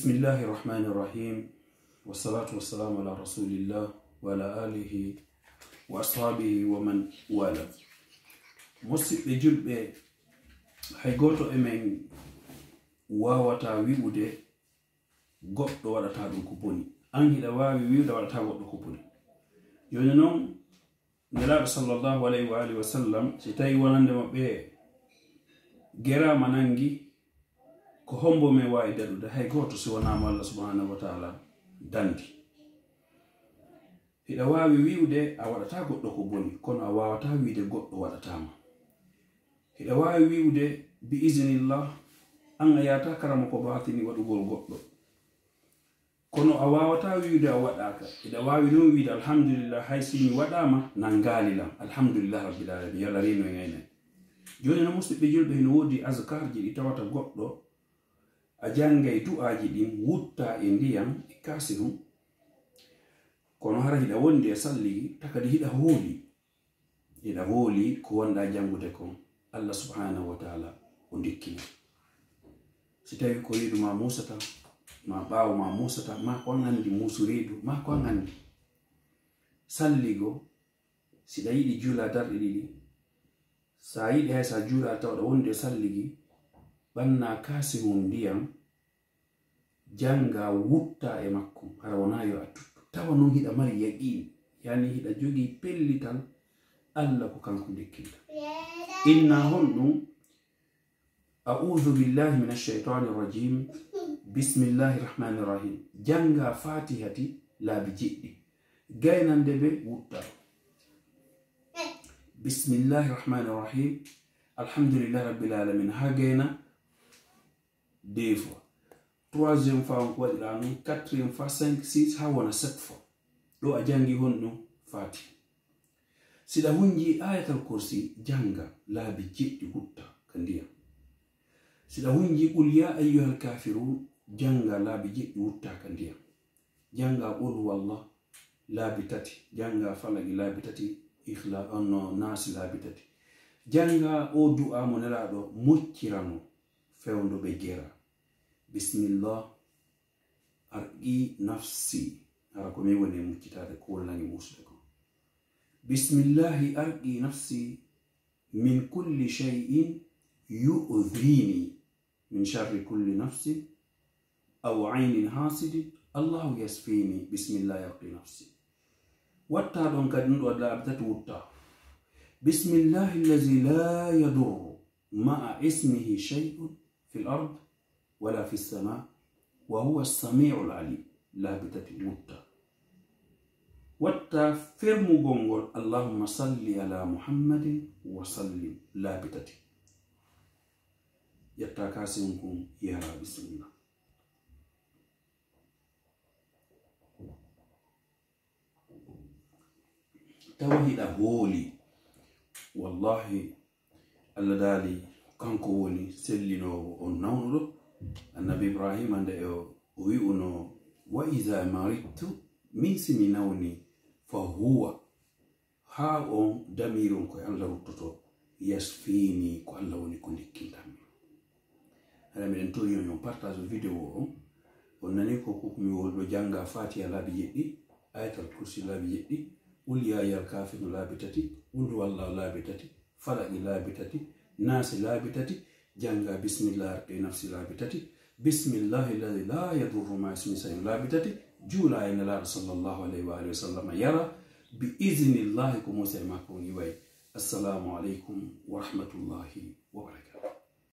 بسم الله الرحمن الرحيم والصلاة والسلام على رسول الله وعلى آله وأصحابه ومن والاه مصيب جلبة حيقولوا إمين واواتا ويودة غبت واتا كوبوني أنه دواء ويودة واتا كوبوني يوننون نلاب صلى الله عليه وآله وسلم ستاي ونندم بيه جرى منانجي ko hombo min wawi daɗude hay goto si wonama allah subhanahu wa taala dandi hiɗa wawi wiwde a waɗata goɗɗo ko boni kono a wawata wiide goɗɗo waɗatama hiɗa wawi wiwde bi isinillah an a yata karama ko batini waɗugol goɗɗo. Kono a wawata wiwde a waɗaka hiɗa wawi noon wiide alhamdulillah hay simi waɗama nan galilam alhamdulillah rabbil alamin yo larino e ngaynen joni no musidɓe julɓe hino woodi askar ji ɗi tawata goɗɗo a jangay du'aji ɗin wutta e ndiyam e kasi ɗum kono hara hiɗa wondi e salligi takadi ko jangude allah subhanahu wa taala o dikkina si tawi ko reedu ma musata ma ɓaawo ma musata ma ko an andi musu reedu ma ko an andi salligo siɗa yiɗi ɓanna kaasi mum ndiyam janga wutta e makko hara wona yo tawa noon hiɗa mari yaqin yani hiɗa jogii pellital allah ko kanko dekkinta inna hon ɗum audu billahi min alcheitani irrajim bismillahi rahmani irrahim janga fatihati laabi jiɗɗi gaynande ɓe wutta. Bismillahi rahmani irrahim alhamdulillahi rabbil alamin. Ha gayna deux fois. Troisiéme fois on ko waɗira non quatriéme fois cinq six ha wona sept fois. Ɗo a jangi hon ɗum fati. Siɗa hunji ayatal kursi janga laabi jeɗɗi hutta ka ndiyam. Siɗa hunji qul ya ayyuhal kafirun janga laabi jeɗɗi hutta ka ndiyam. Janga qul wallah laabi tati. Janga falagi laabi tati. Ihla onno nasi laabi tati. Janga o du'a mo nelaɗo moccirano فهو نبجرا بسم الله. أرقي نفسي. أراكمي وني مكتاتي كولا نموسلكو بسم الله أرقي نفسي. من كل شيء يؤذيني. من شر كل نفس أو عين حاسد الله يسفيني. بسم الله يرقي نفسي. واتا دونك ندو أدلا ابتت بسم الله الذي لا يضر ما اسمه شيء. في الأرض ولا في السماء وهو السميع العليم. لا بتتموت وتا فرم بونغول. اللهم صل على محمد وسلم. لا بتتي يتا يا بسم الله. توهي أبولي والله الذي kanko woni sellinowo on nawnuɗo annabi ibrahima nde o wi'uno wa ida marittu min simi nawni fa huwa. Ha on damiron koye allah ruttoto yasfini ko allah woni ko dikkintanmi haɗa miɗen tori on on partage vidéo on on nani ko kokumi wolɗo janga fatiha laabi yeɗɗi ayatal kursi laabi jeɗɗi ulyayal kafino laabi tati ul wallahu laabi tati falaqi laabi tati naasi laabi tati janga bismillah arɗe nafsi laabi tati bismillahi lladi la yadurru ma ismi sayin laabi tati juula e nelaaɗo sallllahu alayhi wa alihi wa sallam yara bi isnillahi ko musa e makko on yiway assalamu aleykum wa rahmatullahi wa barakatu